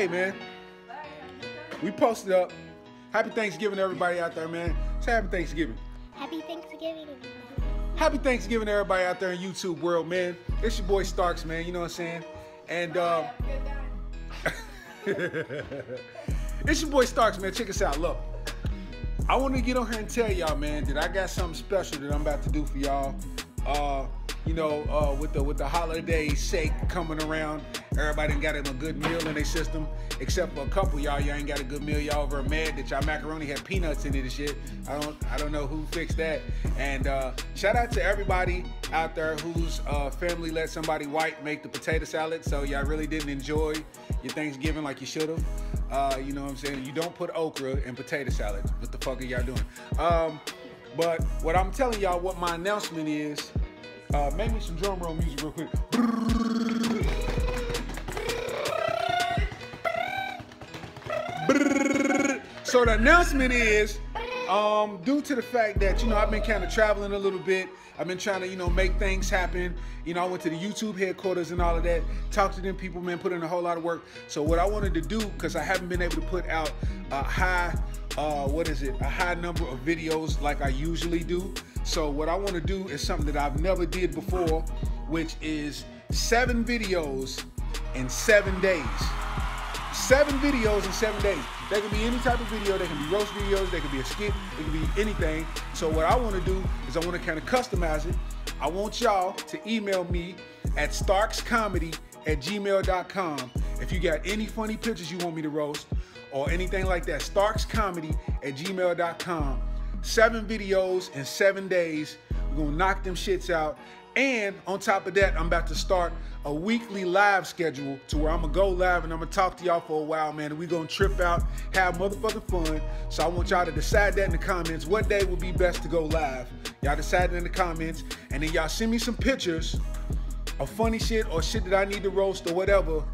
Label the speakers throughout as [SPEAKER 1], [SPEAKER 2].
[SPEAKER 1] Hey, man. We posted up. Happy Thanksgiving to everybody out there, man. Say happy Thanksgiving.
[SPEAKER 2] Happy Thanksgiving.
[SPEAKER 1] Happy Thanksgiving to everybody out there in YouTube world, man. It's your boy Starks, man. You know what I'm saying? And uh, it's your boy Starks, man. Check us out. Look, I want to get on here and tell y'all, man, that I got something special that I'm about to do for y'all. Uh, you know, uh, with the with the holiday shake coming around, everybody got them a good meal in their system, except for a couple y'all. Y'all ain't got a good meal. Y'all over mad that y'all macaroni had peanuts in it and shit. I don't I don't know who fixed that. And uh, shout out to everybody out there whose uh, family let somebody white make the potato salad, so y'all really didn't enjoy your Thanksgiving like you should have. Uh, you know what I'm saying? You don't put okra in potato salad. What the fuck are y'all doing? Um, but what I'm telling y'all, what my announcement is. Uh, make me some drum roll music real quick. So the announcement is, um, due to the fact that you know I've been kind of traveling a little bit, I've been trying to you know make things happen. You know, I went to the YouTube headquarters and all of that, talked to them people, man, put in a whole lot of work. So what I wanted to do, because I haven't been able to put out a high, uh, what is it, a high number of videos like I usually do. So what I want to do is something that I've never did before, which is seven videos in seven days. Seven videos in seven days. They can be any type of video. They can be roast videos. They can be a skit. It can be anything. So what I want to do is I want to kind of customize it. I want y'all to email me at starkscomedy at gmail.com if you got any funny pictures you want me to roast or anything like that. Starkscomedy at gmail.com. Seven videos in seven days. We're gonna knock them shits out. And on top of that, I'm about to start a weekly live schedule to where I'm gonna go live and I'm gonna talk to y'all for a while, man. And we gonna trip out, have motherfucking fun. So I want y'all to decide that in the comments. What day would be best to go live? Y'all decide it in the comments, and then y'all send me some pictures of funny shit or shit that I need to roast or whatever.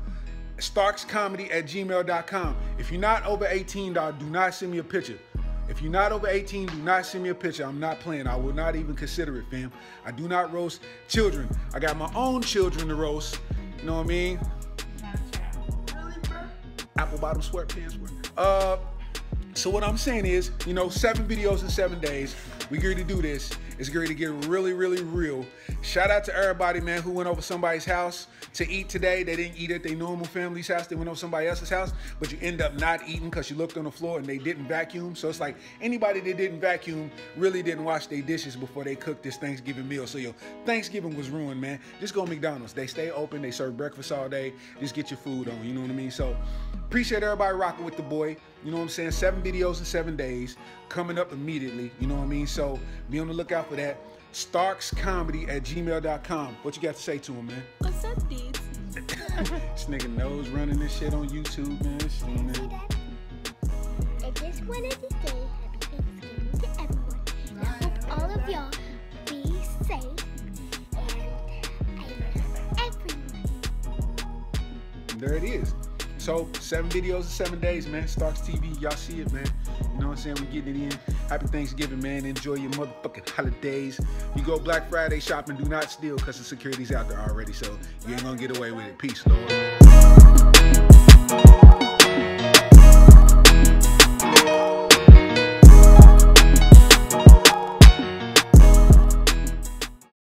[SPEAKER 1] StarksComedy at gmail.com. If you're not over 18, dog, do not send me a picture. If you're not over 18, do not send me a picture. I'm not playing. I will not even consider it, fam. I do not roast children. I got my own children to roast. You know what I mean? Apple bottom sweatpants. Uh, so what I'm saying is, you know, seven videos in seven days. We going to do this. It's going to get really, really real. Shout out to everybody, man, who went over somebody's house to eat today. They didn't eat at their normal family's house. They went over somebody else's house, but you end up not eating because you looked on the floor and they didn't vacuum. So it's like anybody that didn't vacuum really didn't wash their dishes before they cooked this Thanksgiving meal. So your Thanksgiving was ruined, man. Just go to McDonald's. They stay open. They serve breakfast all day. Just get your food on. You know what I mean? So appreciate everybody rocking with the boy. You know what I'm saying? Seven videos in seven days coming up immediately. You know what I mean? So be on the lookout for that. StarksComedy at gmail.com. What you got to say to him, man?
[SPEAKER 2] What's up, dudes?
[SPEAKER 1] this nigga knows running this shit on YouTube, man. This shit,
[SPEAKER 2] See
[SPEAKER 1] man.
[SPEAKER 2] that? I just wanted to say happy Thanksgiving to everyone. And I hope all of y'all be safe. And I love everyone.
[SPEAKER 1] There it is. So seven videos in seven days, man. Starks TV, y'all see it, man. You know what I'm saying? we're getting it in. Happy Thanksgiving, man. Enjoy your motherfucking holidays. You go Black Friday shopping, do not steal because the security's out there already. So you ain't gonna get away with it. Peace, Lord.